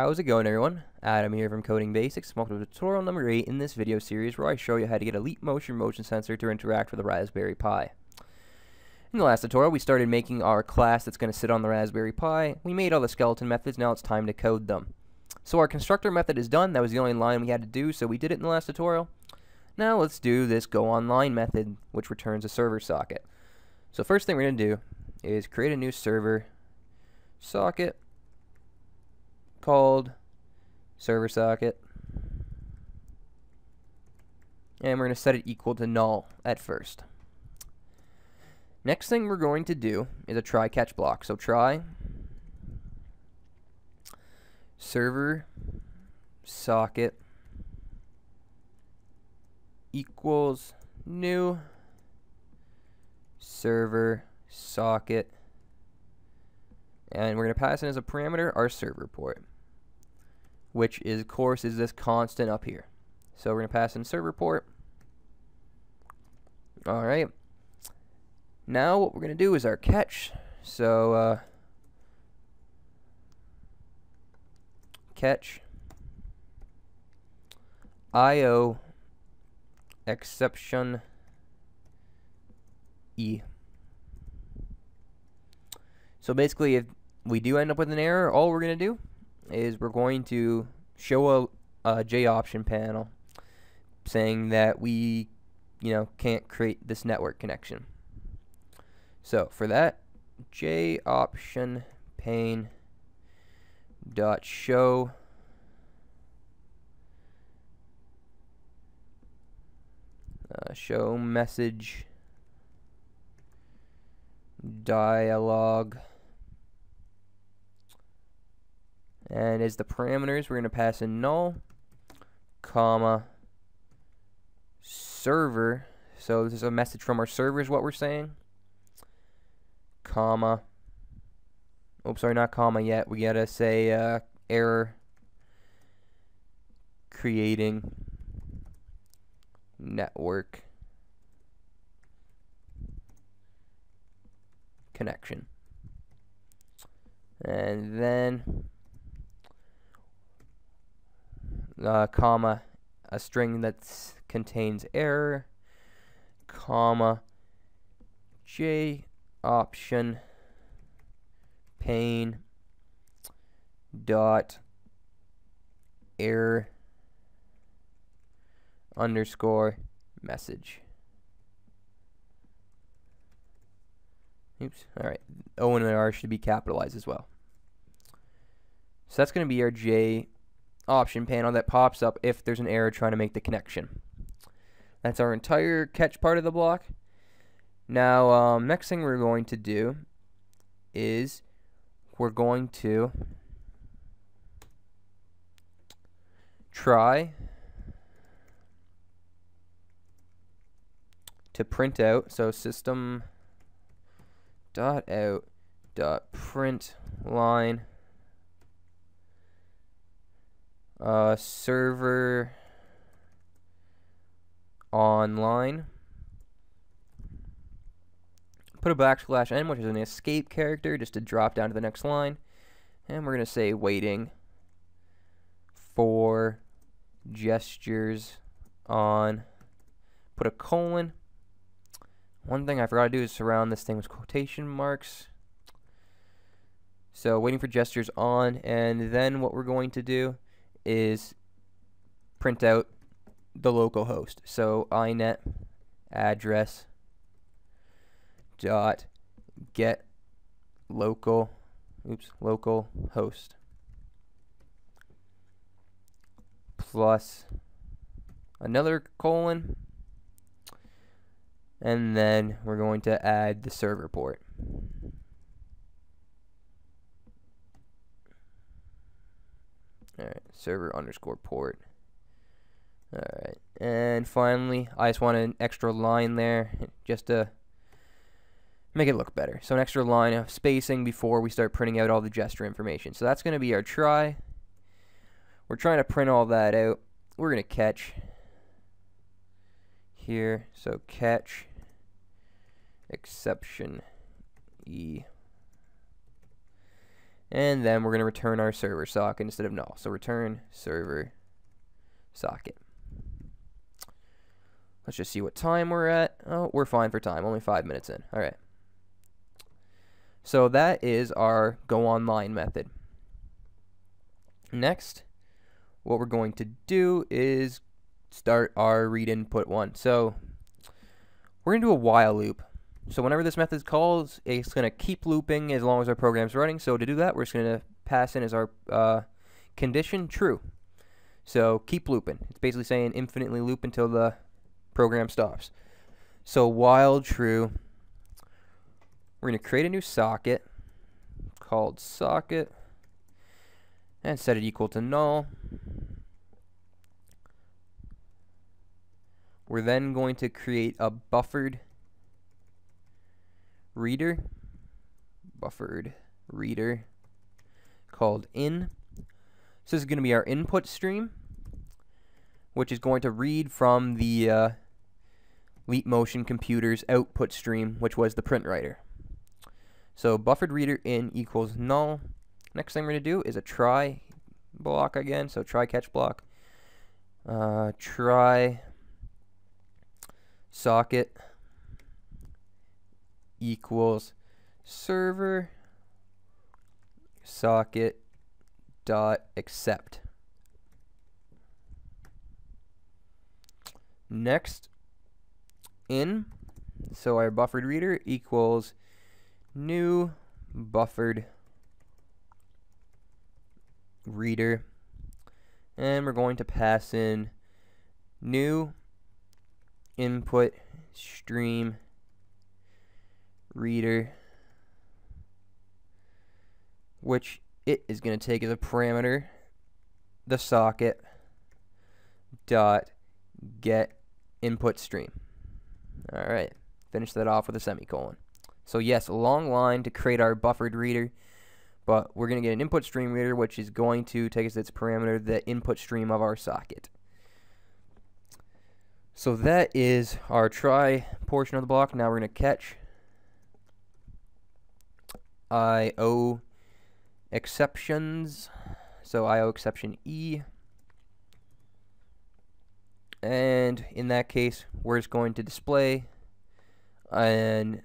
How's it going everyone? Adam here from Coding Basics. Welcome to tutorial number 8 in this video series where I show you how to get a Leap Motion motion sensor to interact with a Raspberry Pi. In the last tutorial we started making our class that's going to sit on the Raspberry Pi. We made all the skeleton methods, now it's time to code them. So our constructor method is done, that was the only line we had to do, so we did it in the last tutorial. Now let's do this go online method, which returns a server socket. So first thing we're going to do is create a new server socket called server socket and we're going to set it equal to null at first. Next thing we're going to do is a try catch block. So try server socket equals new server socket and we're going to pass in as a parameter our server port which is of course is this constant up here. So we're going to pass in server port alright now what we're going to do is our catch. So uh, catch IO exception E. So basically if we do end up with an error, all we're going to do is we're going to show a, a J option panel saying that we, you know, can't create this network connection. So for that, J option pane dot show uh, show message dialog and as the parameters. We're going to pass in null comma server. So this is a message from our server is what we're saying. Comma oops sorry not comma yet. We gotta say uh, error creating network connection. And then uh, comma, a string that contains error, comma, J option pane dot error underscore message. Oops. All right. O and R should be capitalized as well. So that's going to be our J option panel that pops up if there's an error trying to make the connection. That's our entire catch part of the block. Now, um, next thing we're going to do is we're going to try to print out, so system dot out dot print line uh, server online. Put a backslash n, which is an escape character, just to drop down to the next line. And we're going to say waiting for gestures on. Put a colon. One thing I forgot to do is surround this thing with quotation marks. So waiting for gestures on, and then what we're going to do is print out the local host. So inet address dot get local oops local host plus another colon and then we're going to add the server port Alright, server underscore port. Alright, and finally, I just want an extra line there just to make it look better. So an extra line of spacing before we start printing out all the gesture information. So that's going to be our try. We're trying to print all that out. We're going to catch here. So catch exception E. And then we're going to return our server socket instead of null. So return server socket. Let's just see what time we're at. Oh, we're fine for time. Only five minutes in. All right. So that is our go online method. Next, what we're going to do is start our read input one. So we're going to do a while loop. So whenever this method calls, it's going to keep looping as long as our program's running. So to do that, we're just going to pass in as our uh, condition true. So keep looping. It's basically saying infinitely loop until the program stops. So while true, we're going to create a new socket called socket and set it equal to null. We're then going to create a buffered reader, buffered reader called in. So this is going to be our input stream, which is going to read from the uh, Leap Motion computer's output stream, which was the print writer. So buffered reader in equals null. Next thing we're going to do is a try block again, so try catch block. Uh, try socket equals server socket dot accept. Next, in, so our buffered reader equals new buffered reader and we're going to pass in new input stream reader which it is going to take as a parameter the socket dot get input stream. Alright finish that off with a semicolon. So yes a long line to create our buffered reader but we're going to get an input stream reader which is going to take as its parameter the input stream of our socket. So that is our try portion of the block. Now we're going to catch IO exceptions. So IO exception E. And in that case, we're just going to display and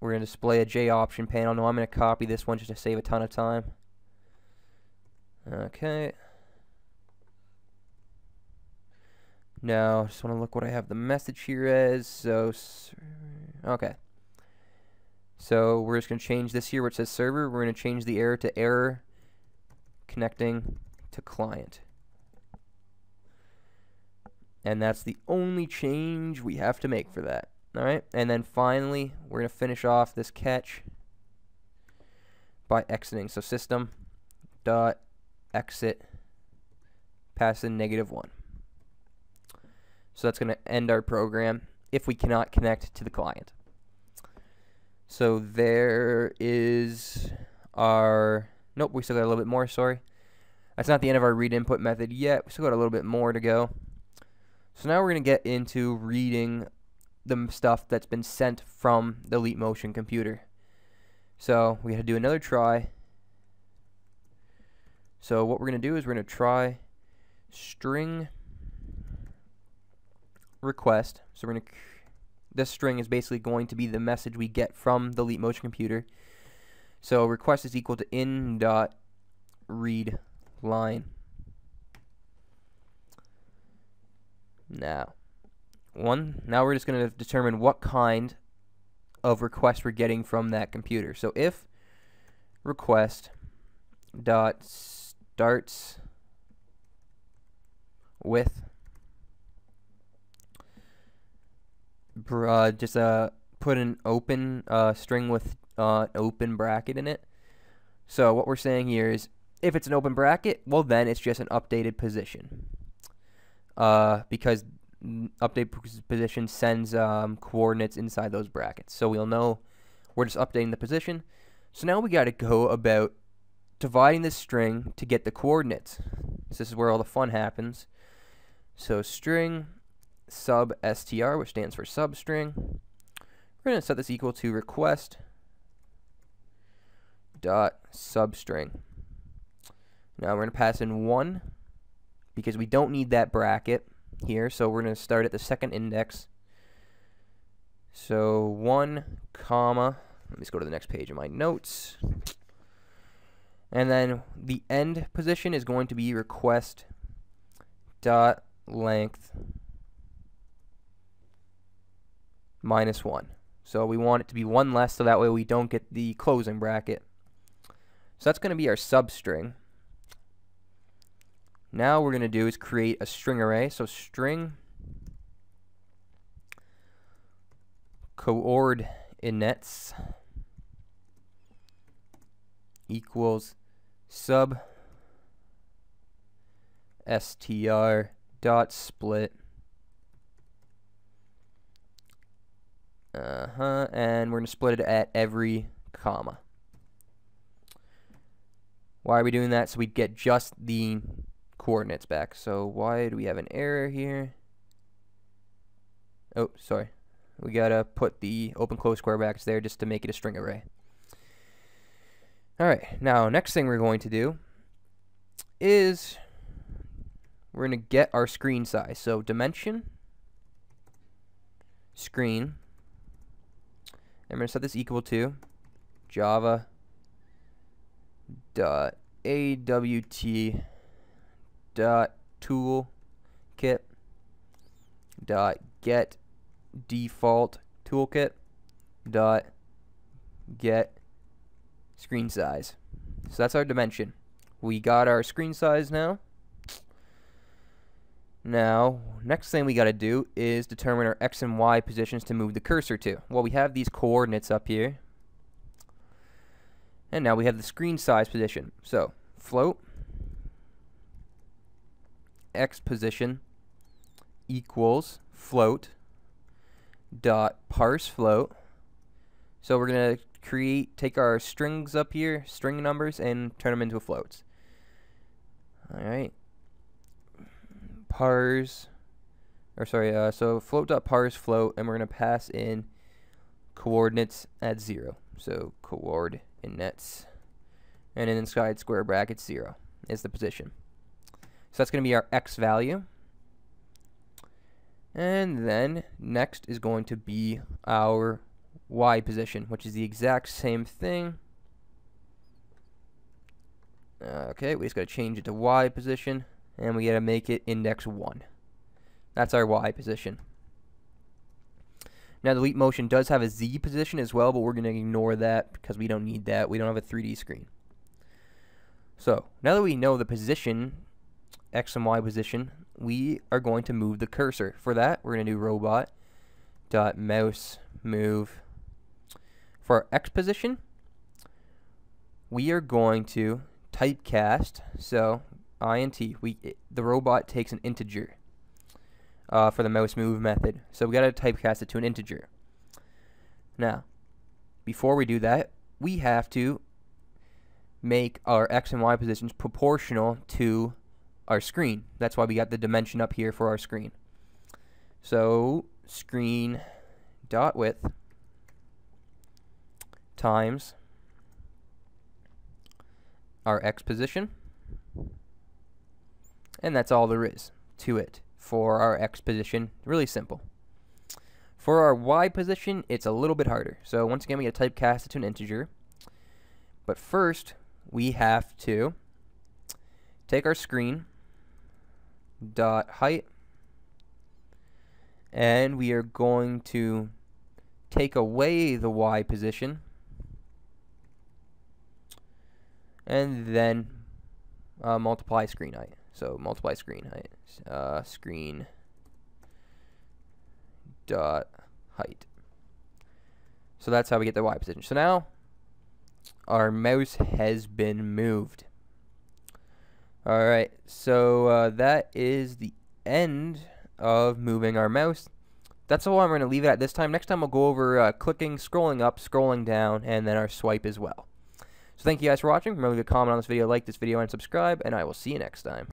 we're going to display a J option panel. Now I'm going to copy this one just to save a ton of time. Okay. Now, just want to look what I have the message here as. So, okay. So we're just going to change this here where it says server. We're going to change the error to error connecting to client. And that's the only change we have to make for that. Alright, and then finally, we're going to finish off this catch by exiting. So system dot exit pass in negative 1. So that's going to end our program if we cannot connect to the client. So there is our, nope, we still got a little bit more, sorry. That's not the end of our read input method yet. We still got a little bit more to go. So now we're going to get into reading the stuff that's been sent from the Leap Motion computer. So we got to do another try. So what we're going to do is we're going to try string request. So we're going to this string is basically going to be the message we get from the Leap Motion computer. So request is equal to in dot read line. Now, one. Now we're just going to determine what kind of request we're getting from that computer. So if request dot starts with uh, just uh, put an open uh, string with uh, open bracket in it. So what we're saying here is if it's an open bracket, well then it's just an updated position. Uh, because update position sends um, coordinates inside those brackets. So we'll know we're just updating the position. So now we got to go about dividing this string to get the coordinates. This is where all the fun happens. So string sub str, which stands for substring. We're going to set this equal to request dot substring. Now we're going to pass in 1 because we don't need that bracket here, so we're going to start at the second index. So 1 comma, let me just go to the next page of my notes. And then the end position is going to be request dot length minus 1. So we want it to be one less so that way we don't get the closing bracket. So that's going to be our substring. Now we're going to do is create a string array. So string coordinates equals sub str dot split uh-huh and we're going to split it at every comma. Why are we doing that? So we get just the coordinates back. So why do we have an error here? Oh sorry. We gotta put the open close square brackets there just to make it a string array. Alright, now next thing we're going to do is we're going to get our screen size. So dimension, screen, I'm going to set this equal to java dot awt dot tool kit dot get default toolkit dot get screen size. So that's our dimension. We got our screen size now. Now, next thing we got to do is determine our x and y positions to move the cursor to. Well, we have these coordinates up here. And now we have the screen size position. So, float x position equals float dot parse float. So we're going to create, take our strings up here, string numbers, and turn them into floats. Alright. Parse, or sorry, uh, so float.parse float, and we're going to pass in coordinates at 0. So coordinates, and then inside square brackets 0 is the position. So that's going to be our x value. And then next is going to be our Y position, which is the exact same thing. Okay, we just got to change it to Y position, and we got to make it index 1. That's our Y position. Now, the Leap Motion does have a Z position as well, but we're going to ignore that because we don't need that. We don't have a 3D screen. So, now that we know the position, X and Y position, we are going to move the cursor. For that, we're going to do robot dot mouse move for our x position, we are going to typecast, so int, we, the robot takes an integer uh, for the mouse move method. So we got to typecast it to an integer. Now, before we do that, we have to make our x and y positions proportional to our screen. That's why we got the dimension up here for our screen. So screen dot width times our x position. And that's all there is to it for our x position. Really simple. For our y position, it's a little bit harder. So once again, we got to typecast it to an integer. But first, we have to take our screen dot height and we are going to take away the y position and then uh, multiply screen height. So multiply screen height. Uh, screen dot height. So that's how we get the Y position. So now our mouse has been moved. Alright, so uh, that is the end of moving our mouse. That's all I'm going to leave it at this time. Next time we'll go over uh, clicking, scrolling up, scrolling down, and then our swipe as well. So thank you guys for watching. Remember to comment on this video, like this video, and subscribe, and I will see you next time.